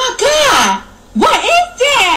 my God.